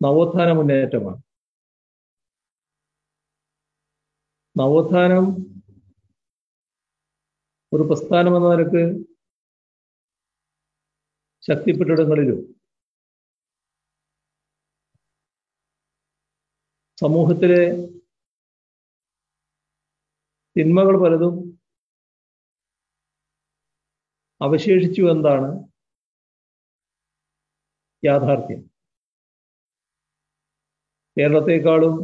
നവോത്ഥാന മുന്നേറ്റമാണ്. നവോത്ഥാനം ഒരു പ്രസ്ഥാനം എന്ന നിലയ്ക്ക് ശക്തിപ്പെട്ടിടങ്ങളിലും സമൂഹത്തിലെ തിന്മകൾ പലതും അവശേഷിച്ചു എന്നാണ് യാഥാർത്ഥ്യം. കേരളത്തെക്കാളും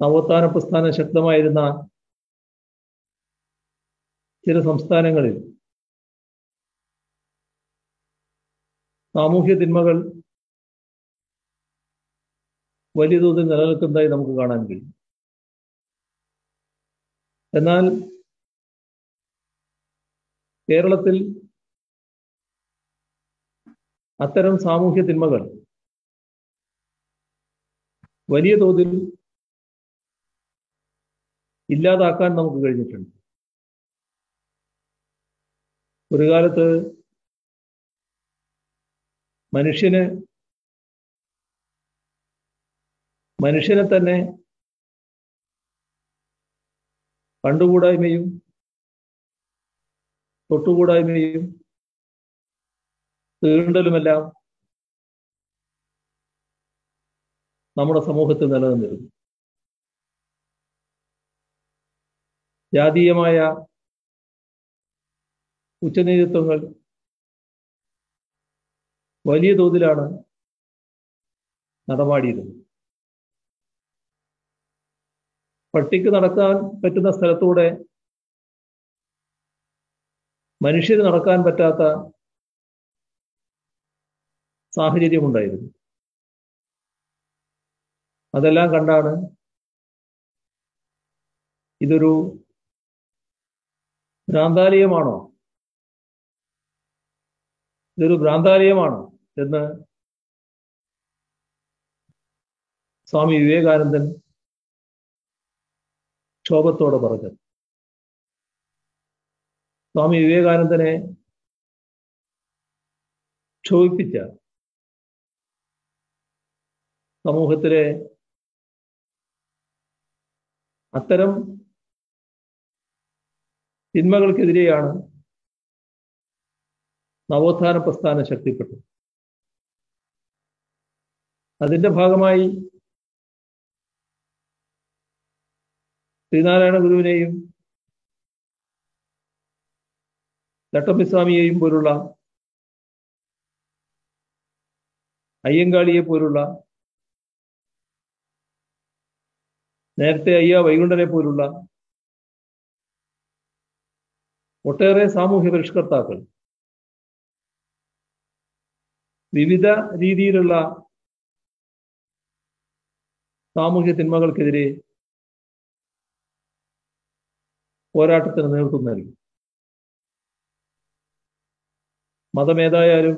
നവോത്ഥാന പ്രസ്ഥാനം ശക്തമായിരുന്ന ചില സംസ്ഥാനങ്ങളിൽ സാമൂഹ്യ തിന്മകൾ വലിയ തോതിൽ നിലനിൽക്കുന്നതായി നമുക്ക് കാണാൻ കഴിയും. എന്നാൽ കേരളത്തിൽ അത്തരം സാമൂഹ്യ തിന്മകൾ വലിയ തോതിൽ ഇല്ലാതാക്കാൻ നമുക്ക് കഴിഞ്ഞിട്ടുണ്ട്. ഒരു കാലത്ത് മനുഷ്യന് മനുഷ്യനെ തന്നെ കണ്ടുകൂടായ്മയും തൊട്ടുകൂടായ്മയും തീണ്ടലുമെല്ലാം നമ്മുടെ സമൂഹത്തിൽ നിലനിന്നിരുന്നു. ജാതീയമായ ഉച്ചനേതൃത്വങ്ങൾ വലിയ തോതിലാണ് നടപാടിയിരുന്നത് പട്ടിക്ക് നടക്കാൻ പറ്റുന്ന സ്ഥലത്തൂടെ മനുഷ്യർ നടക്കാൻ പറ്റാത്ത സാഹചര്യമുണ്ടായിരുന്നു. അതെല്ലാം കണ്ടാണ് ഇതൊരു ഭ്രാന്താലയമാണോ? ഇതൊരു ഭ്രാന്താലയമാണോ എന്ന് സ്വാമി വിവേകാനന്ദൻ ക്ഷോഭത്തോടെ പറഞ്ഞത് സ്വാമി വിവേകാനന്ദനെ ക്ഷോഭിപ്പിച്ച സമൂഹത്തിലെ അത്തരം തിന്മകൾക്കെതിരെയാണ് നവോത്ഥാന പ്രസ്ഥാനം ശക്തിപ്പെട്ടത്. അതിന്റെ ഭാഗമായി ശ്രീനാരായണ ഗുരുവിനെയും ലട്ടമ്പിസ്വാമിയെയും പോലുള്ള അയ്യങ്കാളിയെ പോലുള്ള നേരത്തെ അയ്യ വൈകുണ്ഠനെ പോലുള്ള ഒട്ടേറെ സാമൂഹ്യ പരിഷ്കർത്താക്കൾ വിവിധ രീതിയിലുള്ള സാമൂഹ്യ തിന്മകൾക്കെതിരെ പോരാട്ടത്തിന് നേതൃത്വം നൽകി. മതമേതായാലും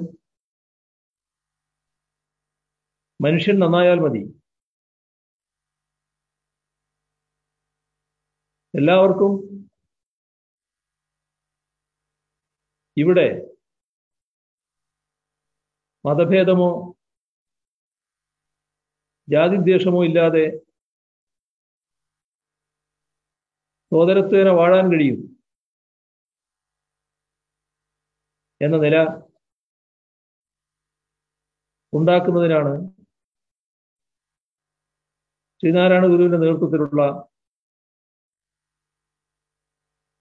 മനുഷ്യൻ നന്നായാൽ മതി. എല്ലാവർക്കും ഇവിടെ മതഭേദമോ ജാതിദ്വേഷമോ ഇല്ലാതെ സോദരത്വേന വാഴാൻ കഴിയും എന്ന നില ഉണ്ടാക്കുന്നതിനാണ് ശ്രീനാരായണ ഗുരുവിന്റെ നേതൃത്വത്തിലുള്ള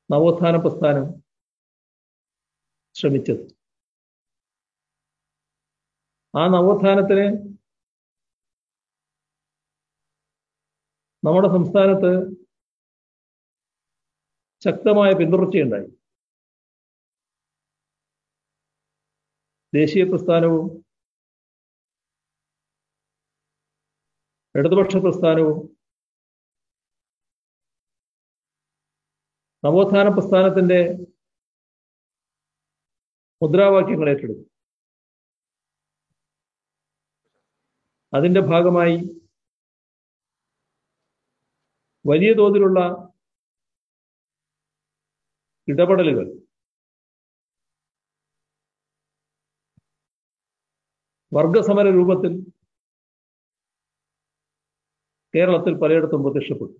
നവോത്ഥാന പ്രസ്ഥാനം ശ്രമിച്ചത്. ആ നവോത്ഥാനത്തിന് നമ്മുടെ സംസ്ഥാനത്ത് ശക്തമായ പിന്തുടർച്ചയുണ്ടായി. ദേശീയ പ്രസ്ഥാനവും ഇടതുപക്ഷ പ്രസ്ഥാനവും നവോത്ഥാന പ്രസ്ഥാനത്തിന്റെ മുദ്രാവാക്യങ്ങൾ ഏറ്റെടുത്തു. അതിന്റെ ഭാഗമായി വലിയ തോതിലുള്ള ഇടപെടലുകൾ വർഗസമര രൂപത്തിൽ കേരളത്തിൽ പലയിടത്തും പ്രത്യക്ഷപ്പെട്ടു.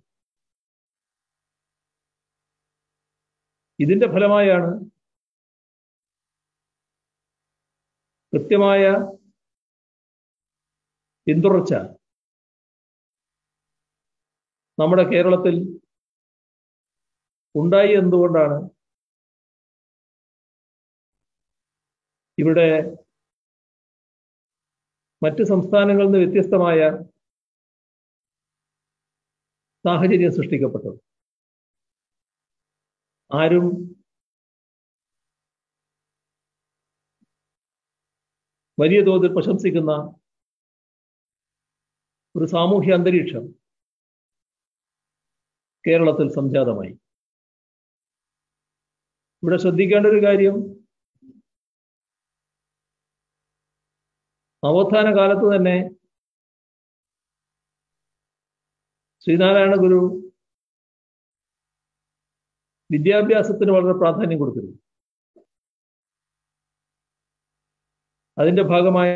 ഇതിന്റെ ഫലമായാണ് കൃത്യമായ പിന്തുടർച്ച നമ്മുടെ കേരളത്തിൽ ഉണ്ടായി എന്തുകൊണ്ടാണ് ഇവിടെ മറ്റ് സംസ്ഥാനങ്ങളിൽ നിന്ന് വ്യത്യസ്തമായ സാഹചര്യം സൃഷ്ടിക്കപ്പെട്ടത്? ആരും വലിയ തോതിൽ പ്രശംസിക്കുന്ന ഒരു സാമൂഹ്യ അന്തരീക്ഷം കേരളത്തിൽ സംജാതമായി. ഇവിടെ ശ്രദ്ധിക്കേണ്ട ഒരു കാര്യം നവോത്ഥാന കാലത്ത് തന്നെ ശ്രീനാരായണ ഗുരു വിദ്യാഭ്യാസത്തിന് വളരെ പ്രാധാന്യം കൊടുത്തിരുന്നു അതിന്റെ ഭാഗമായ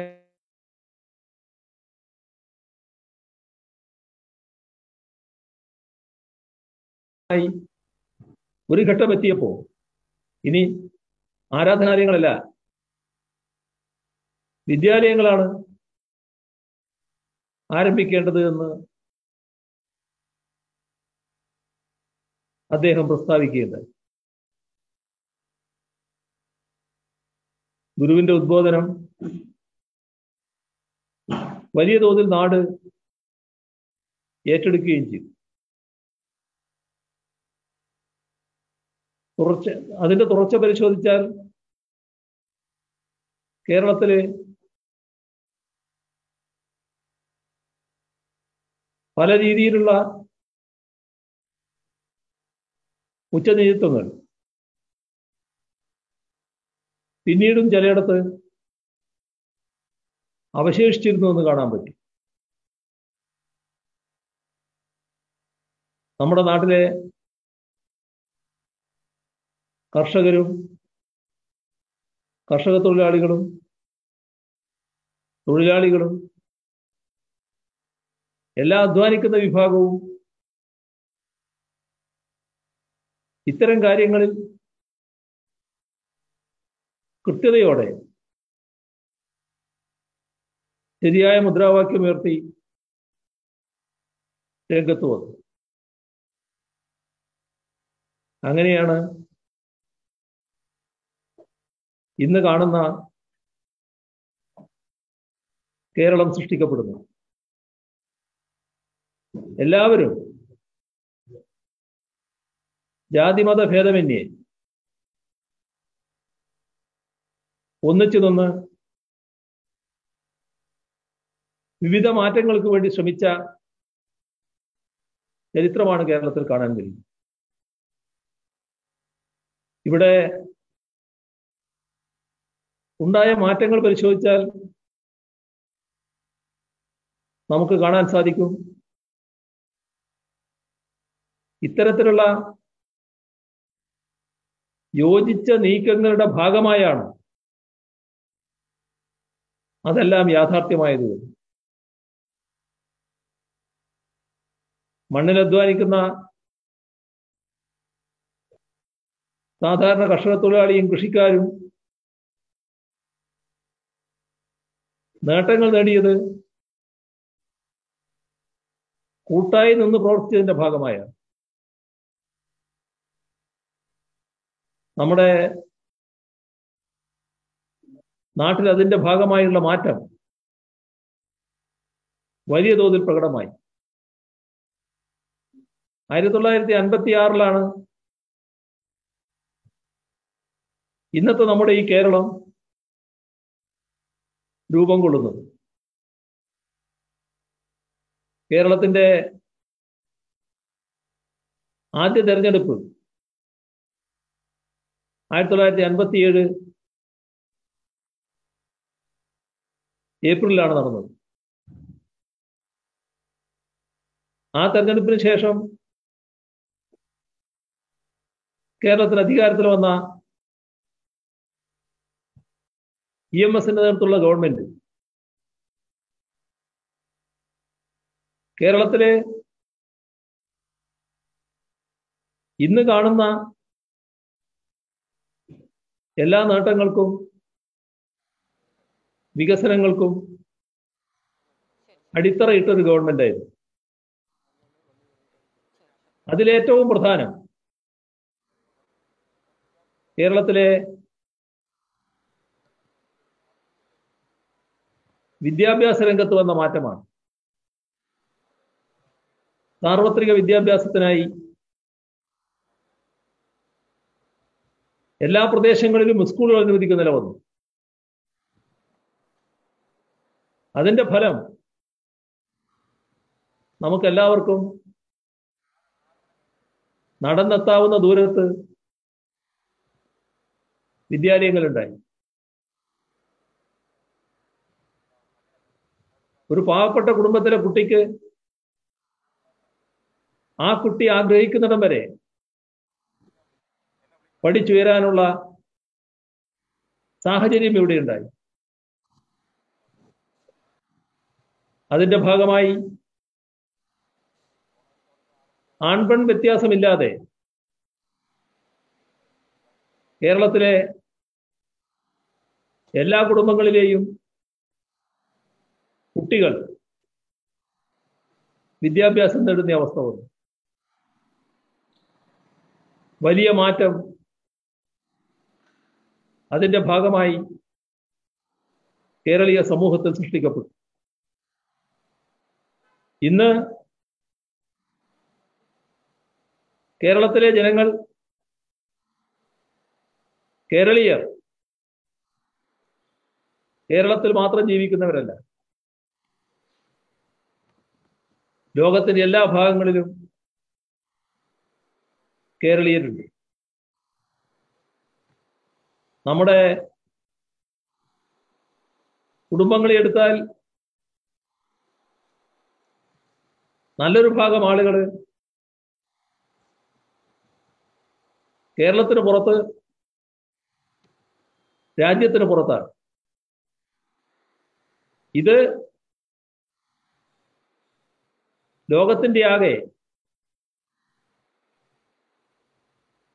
ഒരു ഘട്ടം എത്തിയപ്പോ ഇനി ആരാധനാലയങ്ങളല്ല വിദ്യാലയങ്ങളാണ് ആരംഭിക്കേണ്ടത് എന്ന് അദ്ദേഹം പ്രസ്താവിക്കുകയുണ്ടായി. ഗുരുവിന്റെ ഉദ്ബോധനം വലിയ തോതിൽ നാട് ഏറ്റെടുക്കുകയും ചെയ്തു. തുടർച്ച അതിന്റെ തുടർച്ച പരിശോധിച്ചാൽ കേരളത്തിലെ പല രീതിയിലുള്ള ഉച്ചനീചിത്വങ്ങൾ പിന്നീടും ചിലയിടത്ത് അവശേഷിച്ചിരുന്നു എന്ന് കാണാൻ പറ്റും. നമ്മുടെ നാട്ടിലെ കർഷകരും കർഷക തൊഴിലാളികളും തൊഴിലാളികളും എല്ലാ അധ്വാനിക്കുന്ന വിഭാഗവും ഇത്തരം കാര്യങ്ങളിൽ കൃത്യതയോടെ ശരിയായ മുദ്രാവാക്യം ഉയർത്തി രംഗത്ത് വന്നു. അങ്ങനെയാണ് ഇന്ന് കാണുന്ന കേരളം സൃഷ്ടിക്കപ്പെടുന്നു എല്ലാവരും ജാതിമത ഭേദമന്യേ. ഒന്നിച്ചു നിന്ന് വിവിധ മാറ്റങ്ങൾക്ക് വേണ്ടി ശ്രമിച്ച ചരിത്രമാണ് കേരളത്തിൽ കാണാൻ കഴിയുന്നത്. ഇവിടെ ഉണ്ടായ മാറ്റങ്ങൾ പരിശോധിച്ചാൽ നമുക്ക് കാണാൻ സാധിക്കും. ഇത്തരത്തിലുള്ള യോജിച്ച നീക്കങ്ങളുടെ ഭാഗമായാണ്. അതെല്ലാം യാഥാർത്ഥ്യമായത്. മണ്ണിൽ അധ്വാനിക്കുന്ന സാധാരണ കർഷക തൊഴിലാളിയും കൃഷിക്കാരും നേട്ടങ്ങൾ നേടിയത് കൂട്ടായി നിന്ന് പ്രവർത്തിച്ചതിന്റെ ഭാഗമായാണ്. നമ്മുടെ നാട്ടിൽ അതിന്റെ ഭാഗമായുള്ള മാറ്റം വലിയ തോതിൽ പ്രകടമായി. ആയിരത്തി തൊള്ളായിരത്തി അൻപത്തി ആറിലാണ് ഇന്നത്തെ നമ്മുടെ ഈ കേരളം രൂപം കൊള്ളുന്നത്. കേരളത്തിന്റെ ആദ്യ തെരഞ്ഞെടുപ്പ് ആയിരത്തി തൊള്ളായിരത്തി അൻപത്തി ഏഴ് ഏപ്രിലാണ് നടന്നത്. ആ തെരഞ്ഞെടുപ്പിന് ശേഷം കേരളത്തിൽ അധികാരത്തിൽ വന്ന ഇ എം എസിന്റെ നേതൃത്വമുള്ള ഗവൺമെന്റ് കേരളത്തിലെ ഇന്ന് കാണുന്ന എല്ലാ നേട്ടങ്ങൾക്കും വികസനങ്ങൾക്കും അടിത്തറയിട്ടൊരു ഗവൺമെന്റ് ആയിരുന്നു. അതിലേറ്റവും പ്രധാനം കേരളത്തിലെ വിദ്യാഭ്യാസ രംഗത്ത് വന്ന മാറ്റമാണ്. സാർവത്രിക വിദ്യാഭ്യാസത്തിനായി എല്ലാ പ്രദേശങ്ങളിലും സ്കൂളുകൾ അനുവദിക്കുന്ന നില വന്നു. അതിന്റെ ഫലം നമുക്കെല്ലാവർക്കും നടന്നെത്താവുന്ന ദൂരത്ത് വിദ്യാലയങ്ങളുണ്ടായി. ഒരു പാവപ്പെട്ട കുടുംബത്തിലെ കുട്ടിക്ക് ആ കുട്ടി ആഗ്രഹിക്കുന്നിടം വരെ പഠിച്ചുയരാനുള്ള സാഹചര്യം ഇവിടെ ഉണ്ടായി. അതിന്റെ ഭാഗമായി ആൺപെൺ വ്യത്യാസമില്ലാതെ കേരളത്തിലെ എല്ലാ കുടുംബങ്ങളിലെയും കുട്ടികൾ വിദ്യാഭ്യാസം നേടുന്ന അവസ്ഥ വന്നു. വലിയ മാറ്റം അതിന്റെ ഭാഗമായി കേരളീയ സമൂഹത്തിൽ സൃഷ്ടിക്കപ്പെട്ടു. ഇന്ന് കേരളത്തിലെ ജനങ്ങൾ കേരളീയർ കേരളത്തിൽ മാത്രം ജീവിക്കുന്നവരല്ല. ലോകത്തിന്റെ എല്ലാ ഭാഗങ്ങളിലും കേരളീയരുണ്ട്. നമ്മുടെ കുടുംബങ്ങളെ എടുത്താൽ നല്ലൊരു ഭാഗം ആളുകൾ കേരളത്തിന് പുറത്ത് രാജ്യത്തിന് പുറത്താണ്. ഇത് ലോകത്തിന്റെ ആകെ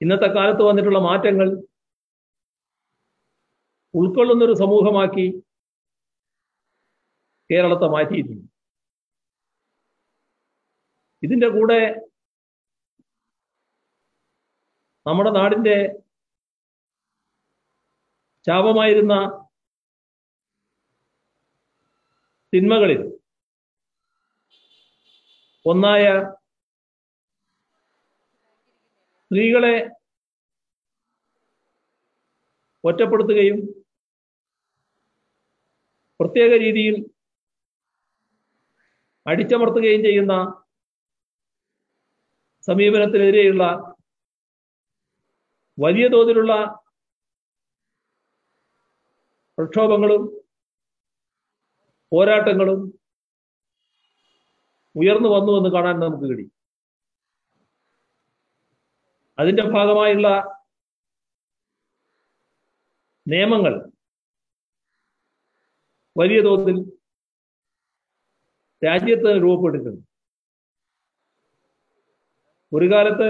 ഇന്നത്തെ കാലത്ത് വന്നിട്ടുള്ള മാറ്റങ്ങൾ ഉൾക്കൊള്ളുന്ന ഒരു സമൂഹമാക്കി കേരളത്തെ മാറ്റിയിട്ടുണ്ട്. ഇതിന്റെ കൂടെ നമ്മുടെ നാടിന്റെ ശാപമായിരുന്ന തിന്മകളിൽ ഒന്നായ സ്ത്രീകളെ ഒറ്റപ്പെടുത്തുകയും പ്രത്യേക രീതിയിൽ അടിച്ചമർത്തുകയും ചെയ്യുന്ന സമീപനത്തിനെതിരെയുള്ള വലിയ തോതിലുള്ള പ്രക്ഷോഭങ്ങളും പോരാട്ടങ്ങളും ഉയർന്നു വന്നു എന്ന് കാണാൻ നമുക്ക് കഴിയും. അതിന്റെ ഭാഗമായുള്ള നിയമങ്ങൾ വലിയ തോതിൽ രാജ്യത്ത് രൂപപ്പെട്ടിട്ടുണ്ട് ഒരു കാലത്ത്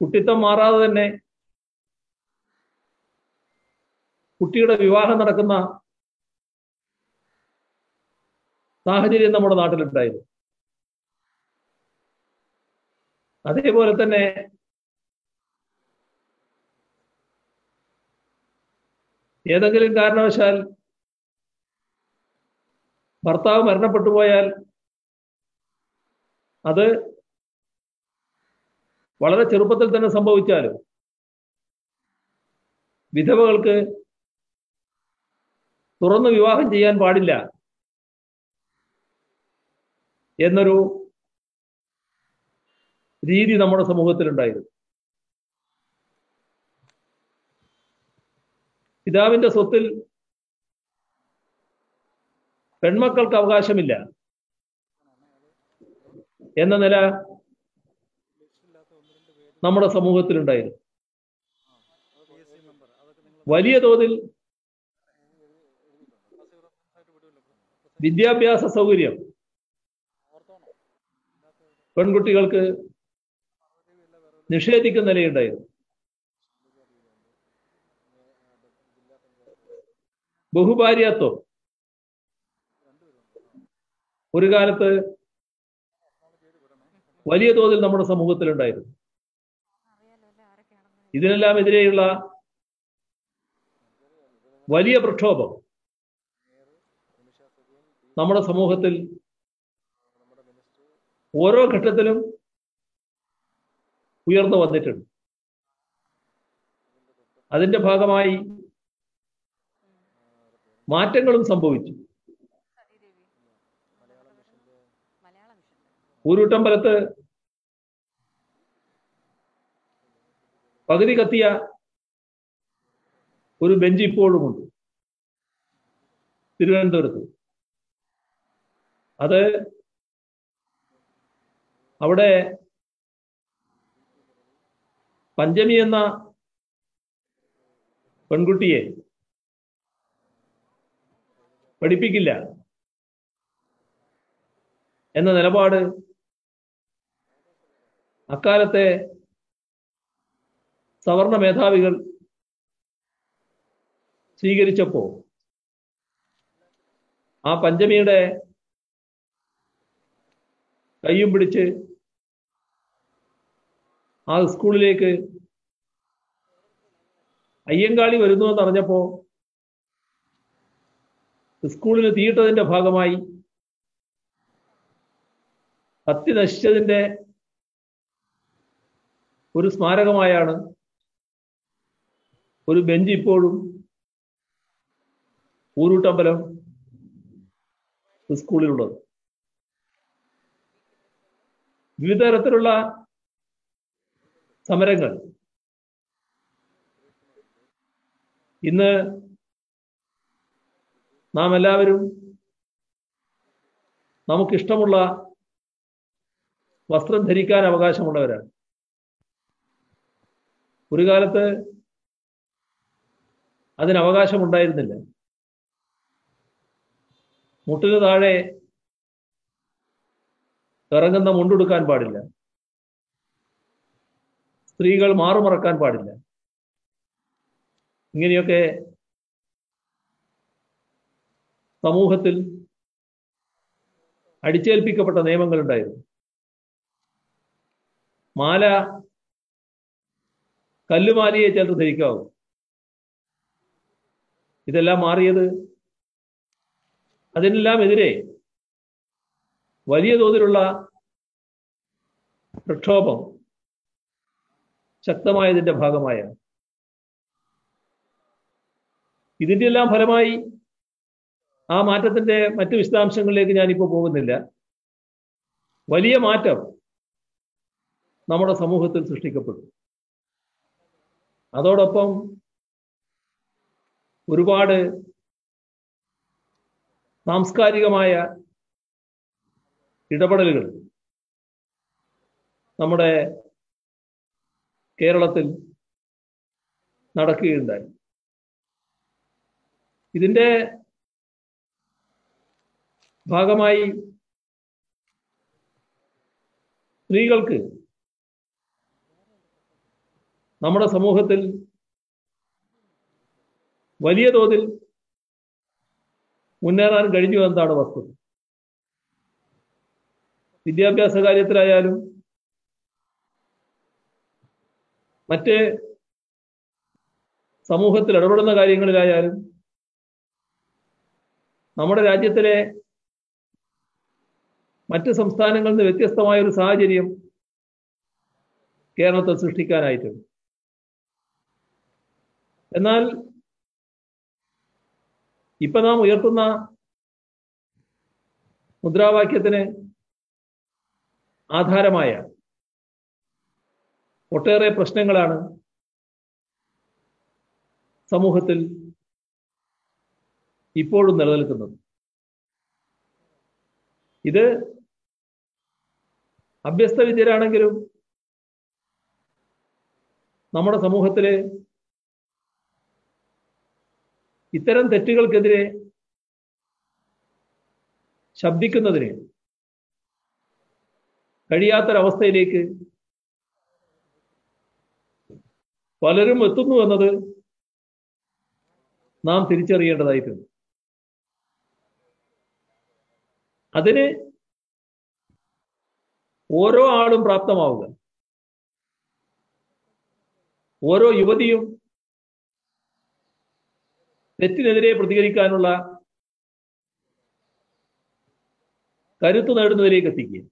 കുട്ടിത്തം മാറാതെ തന്നെ കുട്ടിയുടെ വിവാഹം നടക്കുന്ന സാഹചര്യം നമ്മുടെ നാട്ടിലുണ്ടായിരുന്നു. അതേപോലെ തന്നെ ഏതെങ്കിലും കാരണവശാൽ ഭർത്താവ് മരണപ്പെട്ടു പോയാൽ അത് വളരെ ചെറുപ്പത്തിൽ തന്നെ സംഭവിച്ചാലും വിധവകൾക്ക് തുറന്നു വിവാഹം ചെയ്യാൻ പാടില്ല എന്നൊരു രീതി നമ്മുടെ സമൂഹത്തിലുണ്ടായിരുന്നു. പിതാവിന്റെ സ്വത്തിൽ പെൺമക്കൾക്ക് അവകാശമില്ല. എന്ന നില നമ്മുടെ സമൂഹത്തിലുണ്ടായിരുന്നു. വലിയ തോതിൽ വിദ്യാഭ്യാസ സൗകര്യം പെൺകുട്ടികൾക്ക് നിഷേധിക്കുന്ന നിലയുണ്ടായിരുന്നു. ബഹുഭാര്യാത്വം. ഒരു കാലത്ത് വലിയ തോതിൽ നമ്മുടെ സമൂഹത്തിലുണ്ടായിരുന്നു. ഇതിനെല്ലാം എതിരെയുള്ള വലിയ പ്രക്ഷോഭം നമ്മുടെ സമൂഹത്തിൽ ഓരോ ഘട്ടത്തിലും ഉയർന്നു വന്നിട്ടുണ്ട്. അതിന്റെ ഭാഗമായി മാറ്റങ്ങളും സംഭവിച്ചു. ഊരൂട്ടമ്പലത്ത് പകുതി കത്തിയ ഒരു ബെഞ്ച് ഇപ്പോഴുമുണ്ട്. തിരുവനന്തപുരത്ത്. അത് അവിടെ പഞ്ചമി എന്ന പെൺകുട്ടിയെ പഠിപ്പിക്കില്ല. എന്ന നിലപാട് അക്കാലത്തെ സവർണ മേധാവികൾ സ്വീകരിച്ചപ്പോ ആ പഞ്ചമിയുടെ കയ്യും പിടിച്ച് ആ സ്കൂളിലേക്ക് അയ്യങ്കാളി വരുന്നു എന്നറിഞ്ഞപ്പോ സ്കൂളിന് തീയിട്ടതിന്റെ ഭാഗമായി കത്തി നശിച്ചതിന്റെ ഒരു സ്മാരകമായാണ് ഒരു ബെഞ്ച് ഇപ്പോഴും ഊരൂട്ടമ്പലം സ്കൂളിലുള്ളത്. വിവിധ തരത്തിലുള്ള സമരങ്ങൾ. ഇന്ന് നാം എല്ലാവരും നമുക്കിഷ്ടമുള്ള വസ്ത്രം ധരിക്കാൻ അവകാശമുള്ളവരാണ്. ഒരു കാലത്ത് അതിന് അവകാശമുണ്ടായിരുന്നില്ല. മുട്ടിന് താഴെ ഇറങ്ങുന്ന മുണ്ടെടുക്കാൻ പാടില്ല. സ്ത്രീകൾ മാറുമറക്കാൻ പാടില്ല. ഇങ്ങനെയൊക്കെ സമൂഹത്തിൽ അടിച്ചേൽപ്പിക്കപ്പെട്ട നിയമങ്ങളുണ്ടായിരുന്നു മാല കല്ലുമാലിയെ ചേർത്ത് ധരിക്കാവും. ഇതെല്ലാം മാറിയത് അതിനെല്ലാം എതിരെ വലിയ തോതിലുള്ള പ്രക്ഷോഭം ശക്തമായതിന്റെ ഭാഗമായാണ്. ഇതിന്റെ എല്ലാം ഫലമായി ആ മാറ്റത്തിന്റെ മറ്റു വിശദാംശങ്ങളിലേക്ക് ഞാനിപ്പോൾ പോകുന്നില്ല. വലിയ മാറ്റം നമ്മുടെ സമൂഹത്തിൽ സൃഷ്ടിക്കപ്പെട്ടു. അതോടൊപ്പം ഒരുപാട് സാംസ്കാരികമായ ഇടപെടലുകൾ നമ്മുടെ കേരളത്തിൽ നടക്കുകയുണ്ടായി. ഇതിന്റെ ഭാഗമായി സ്ത്രീകൾക്ക് നമ്മുടെ സമൂഹത്തിൽ വലിയ തോതിൽ മുന്നേറാൻ കഴിഞ്ഞു എന്നതാണ് വസ്തുത. വിദ്യാഭ്യാസ കാര്യത്തിലായാലും മറ്റ് സമൂഹത്തിൽ ഇടപെടുന്ന കാര്യങ്ങളിലായാലും നമ്മുടെ രാജ്യത്തിലെ മറ്റ് സംസ്ഥാനങ്ങളിൽ നിന്ന് വ്യത്യസ്തമായ ഒരു സാഹചര്യം കേരളത്തിൽ സൃഷ്ടിക്കാനായിട്ടുണ്ട്. എന്നാൽ ഇപ്പൊ നാം ഉയർത്തുന്ന മുദ്രാവാക്യത്തിന് ആധാരമായ ഒട്ടേറെ പ്രശ്നങ്ങളാണ് സമൂഹത്തിൽ ഇപ്പോഴും നിലനിൽക്കുന്നത്. ഇത് അഭ്യസ്ത വിദ്യരാണെങ്കിലും നമ്മുടെ സമൂഹത്തിലെ ഇത്തരം തെറ്റുകൾക്കെതിരെ ശബ്ദിക്കുന്നതിന് കഴിയാത്തൊരവസ്ഥയിലേക്ക് പലരും എത്തുന്നു എന്നത് നാം തിരിച്ചറിയേണ്ടതായിട്ടുണ്ട്. അതിന് ഓരോ ആളും പ്രാപ്തമാവുക. ഓരോ യുവതിയും തെറ്റിനെതിരെ പ്രതികരിക്കാനുള്ള കരുത്ത് നേടുന്നതിലേക്ക് എത്തിക്കുക.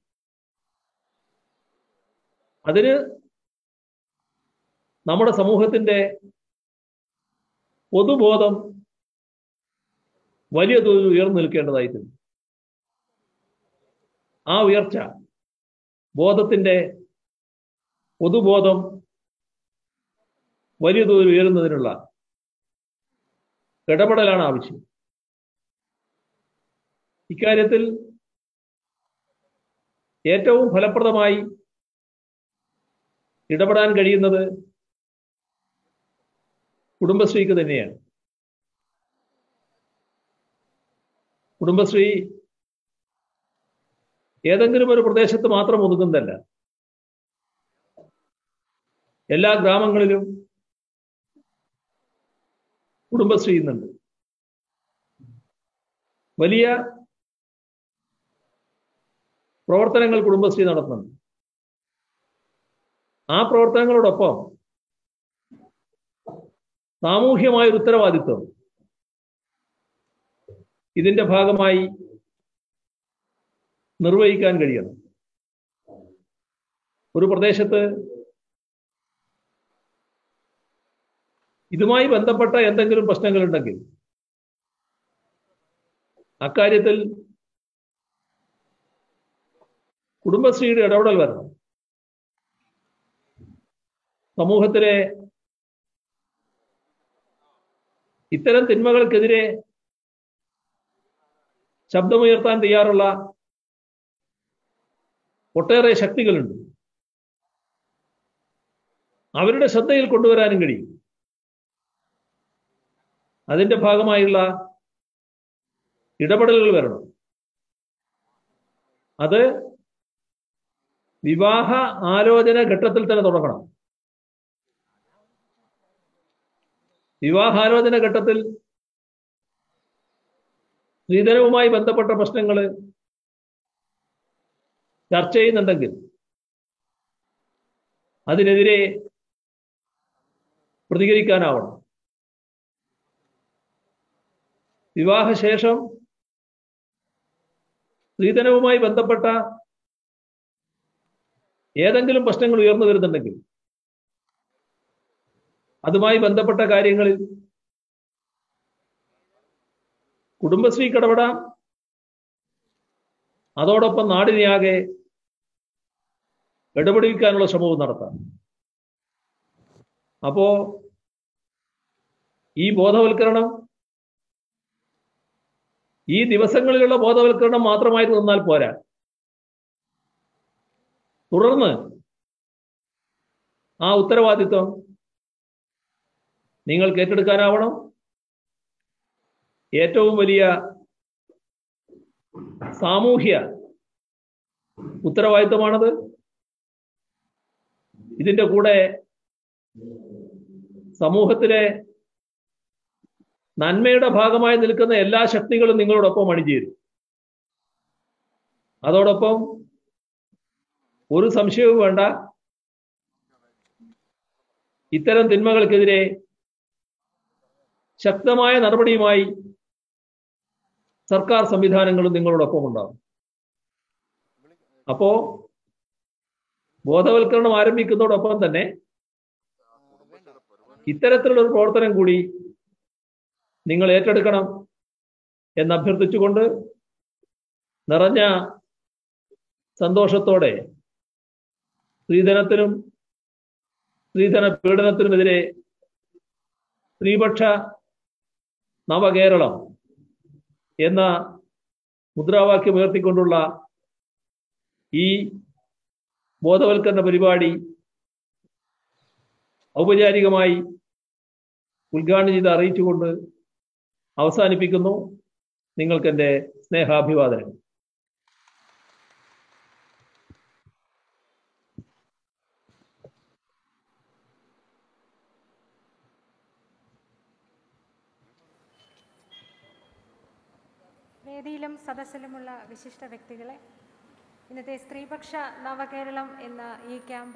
അതിന് നമ്മുടെ സമൂഹത്തിന്റെ പൊതുബോധം വലിയ തോതിൽ ഉയർന്നു നിൽക്കേണ്ടതായിട്ടുണ്ട്. ആ ഉയർച്ച ബോധത്തിന്റെ പൊതുബോധം വലിയ തോതിൽ ഉയരുന്നതിനുള്ള ഇടപെടലാണ് ആവശ്യം. ഇക്കാര്യത്തിൽ ഏറ്റവും ഫലപ്രദമായി ഇടപെടാൻ കഴിയുന്നത് കുടുംബശ്രീക്ക് തന്നെയാണ്. കുടുംബശ്രീ ഏതെങ്കിലും ഒരു പ്രദേശത്ത് മാത്രം ഒതുക്കുന്നതല്ല എല്ലാ ഗ്രാമങ്ങളിലും കുടുംബശ്രീ ഇന്നുണ്ട്. വലിയ പ്രവർത്തനങ്ങൾ കുടുംബശ്രീ നടത്തുന്നുണ്ട്. ആ പ്രവർത്തനങ്ങളോടൊപ്പം സാമൂഹ്യമായ ഒരു ഉത്തരവാദിത്വം ഇതിന്റെ ഭാഗമായി നിർവഹിക്കാൻ കഴിയണം. ഒരു പ്രദേശത്ത് ഇതുമായി ബന്ധപ്പെട്ട എന്തെങ്കിലും പ്രശ്നങ്ങൾ ഉണ്ടെങ്കിൽ അക്കാര്യത്തിൽ കുടുംബശ്രീയുടെ ഇടപെടൽ വരണം. സമൂഹത്തിലെ ഇത്തരം തിന്മകൾക്കെതിരെ ശബ്ദമുയർത്താൻ തയ്യാറുള്ള ഒട്ടേറെ ശക്തികളുണ്ട്. അവരുടെ ശ്രദ്ധയിൽ കൊണ്ടുവരാനും കഴിയും. അതിന്റെ ഭാഗമായുള്ള ഇടപെടലുകൾ വരണം. അത് വിവാഹ ആലോചന ഘട്ടത്തിൽ തന്നെ തുടങ്ങണം. വിവാഹാലോചന ഘട്ടത്തിൽ സ്ത്രീധനവുമായി ബന്ധപ്പെട്ട പ്രശ്നങ്ങൾ ചർച്ച ചെയ്യുന്നുണ്ടെങ്കിൽ അതിനെതിരെ പ്രതികരിക്കാനാവണം. വിവാഹശേഷം സ്ത്രീധനവുമായി ബന്ധപ്പെട്ട ഏതെങ്കിലും പ്രശ്നങ്ങൾ ഉയർന്നു വരുന്നുണ്ടെങ്കിൽ അതുമായി ബന്ധപ്പെട്ട കാര്യങ്ങളിൽ കുടുംബശ്രീക്ക് ഇടപെടാം. അതോടൊപ്പം നാടിനെയാകെ ഇടപെടിക്കാനുള്ള ശ്രമവും നടത്താം. അപ്പോ ഈ ബോധവൽക്കരണം ഈ ദിവസങ്ങളിലുള്ള ബോധവൽക്കരണം മാത്രമായിട്ട് നിന്നാൽ പോരാ. തുടർന്ന് ആ ഉത്തരവാദിത്വം നിങ്ങൾ ഏറ്റെടുക്കാനാവണം. ഏറ്റവും വലിയ സാമൂഹ്യ ഉത്തരവാദിത്വമാണത്. ഇതിന്റെ കൂടെ സമൂഹത്തിലെ നന്മയുടെ ഭാഗമായി നിൽക്കുന്ന എല്ലാ ശക്തികളും നിങ്ങളോടൊപ്പം അണിചേരും. അതോടൊപ്പം ഒരു സംശയവും വേണ്ട. ഇത്തരം തിന്മകൾക്കെതിരെ ശക്തമായ നടപടിയുമായി സർക്കാർ സംവിധാനങ്ങളും നിങ്ങളോടൊപ്പം ഉണ്ടാകും. അപ്പോ ബോധവൽക്കരണം ആരംഭിക്കുന്നതോടൊപ്പം തന്നെ ഇത്തരത്തിലുള്ള ഒരു പ്രവർത്തനം കൂടി നിങ്ങൾ ഏറ്റെടുക്കണം എന്ന് അഭ്യർത്ഥിച്ചുകൊണ്ട് നിറഞ്ഞ സന്തോഷത്തോടെ സ്ത്രീധനത്തിനും സ്ത്രീധന പീഡനത്തിനുമെതിരെ സ്ത്രീപക്ഷ നവകേരളം എന്ന മുദ്രാവാക്യം ഉയർത്തിക്കൊണ്ടുള്ള ഈ ബോധവൽക്കരണ പരിപാടി ഔപചാരികമായി ഉദ്ഘാടനം ചെയ്ത് അറിയിച്ചുകൊണ്ട് അവസാനിപ്പിക്കുന്നു. നിങ്ങൾക്കെന്റെ സ്നേഹാഭിവാദനം വേദിയിലും സദസ്സിലുമുള്ള വിശിഷ്ട വ്യക്തികളെ ഇന്നത്തെ സ്ത്രീപക്ഷ നവകേരളം എന്ന ഈ ക്യാമ്പയിൻ